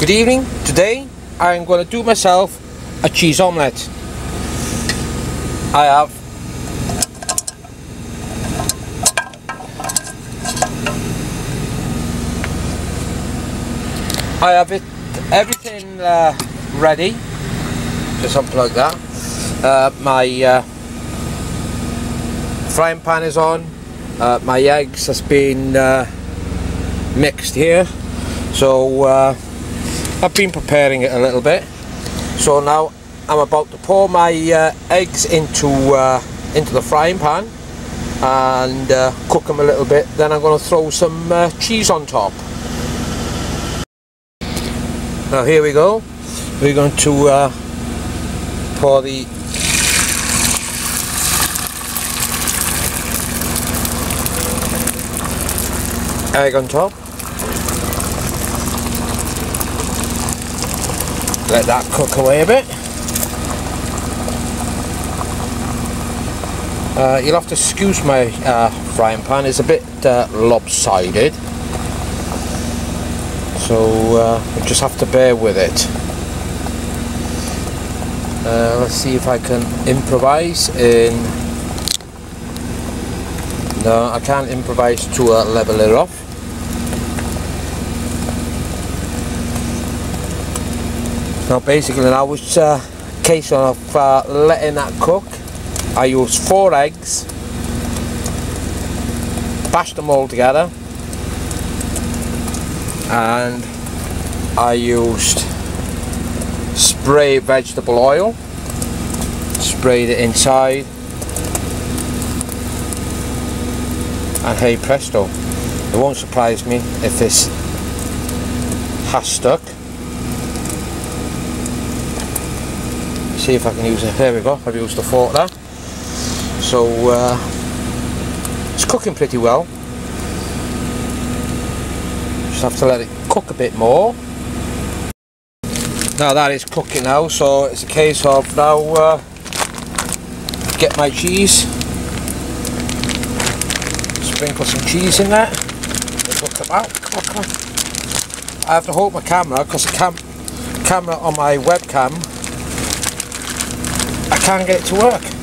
Good evening. Today I'm going to do myself a cheese omelette. I have I have it everything uh, ready. Just unplug that. Uh, my uh, frying pan is on. Uh, my eggs has been uh, mixed here. So uh, I've been preparing it a little bit. So now I'm about to pour my uh, eggs into uh, into the frying pan and uh, cook them a little bit. Then I'm going to throw some cheese on top. Now here we go. We're going to uh, pour the egg on top. Let that cook away a bit. Uh, you'll have to excuse my uh, frying pan, it's a bit uh, lopsided. So uh, just have to bear with it. Uh, let's see if I can improvise in no I can't improvise to uh, level it off now basically now it's a case of uh, letting that cook. I use four eggs bash them all together and I used spray vegetable oil sprayed it inside and hey presto it won't surprise me if this has stuck see if I can use it. There we go. I've used the fork there. So uh, it's cooking pretty well. Just have to let it cook a bit more. Now that is cooking now so it's a case of now uh, get my cheese. Sprinkle some cheese in there. Look at that. I have to hold my camera because the cam camera on my webcam can't get it to work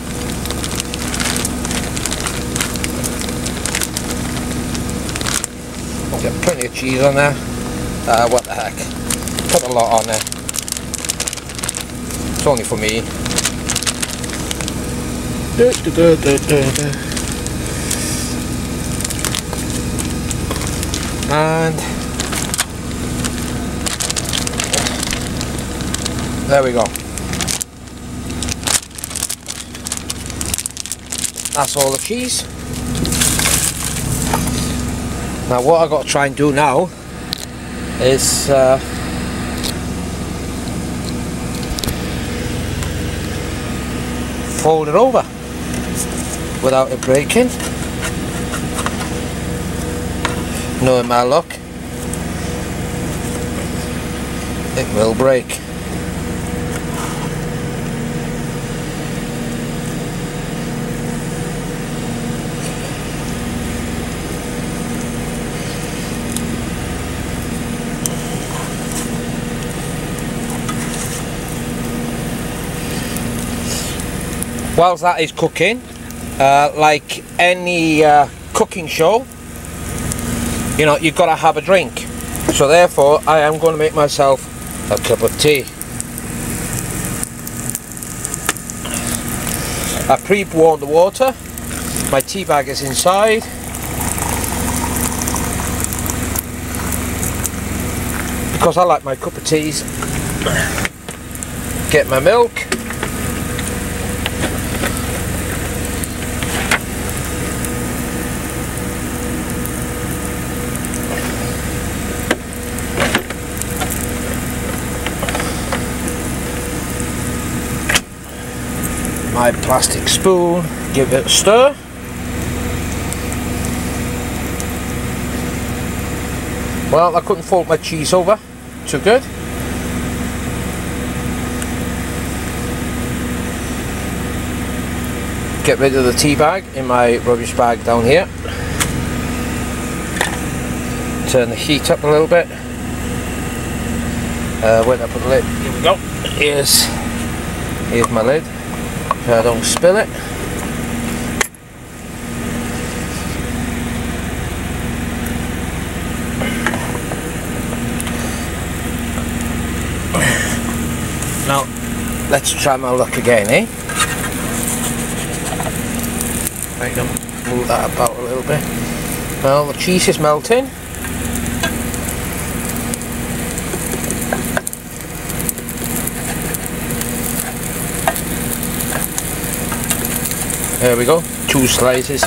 Get plenty of cheese on there. Uh, what the heck. Put a lot on there. It's only for me. and there we go. That's all the cheese. Now what I've got to try and do now is uh, fold it over without it breaking. Knowing my luck, it will break. Whilst that is cooking uh, like any uh, cooking show you know you've got to have a drink. So therefore I am going to make myself a cup of tea. I pre-warmed the water. My tea bag is inside. Because I like my cup of teas get my milk my plastic spoon, give it a stir. Well, I couldn't fold my cheese over too good. Get rid of the tea bag in my rubbish bag down here. Turn the heat up a little bit. Uh, put the lid? Here we go. Here's, here's my lid. So I don't spill it. Now, let's try my luck again, eh? Can move that about a little bit. Well, the cheese is melting. There we go, two slices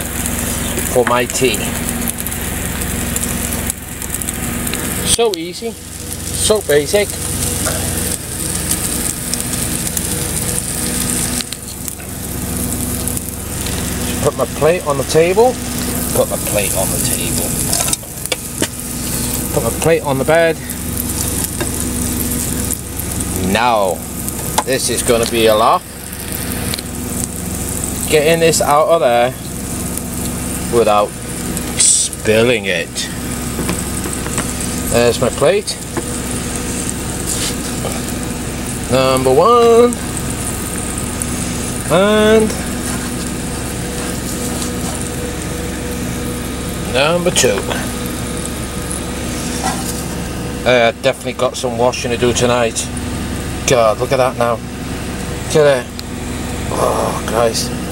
for my tea. So easy, so basic. Put my plate on the table. Put my plate on the table. Put my plate on the bed. Now, this is going to be a lot. Getting this out of there without spilling it. There's my plate. Number one. And number two. Uh, definitely got some washing to do tonight. God, look at that now. Look at it. Oh, guys.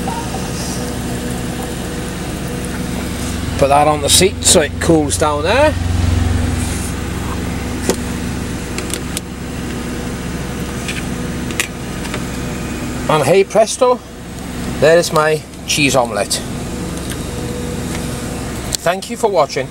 Put that on the seat so it cools down there. And hey presto, there is my cheese omelette. Thank you for watching.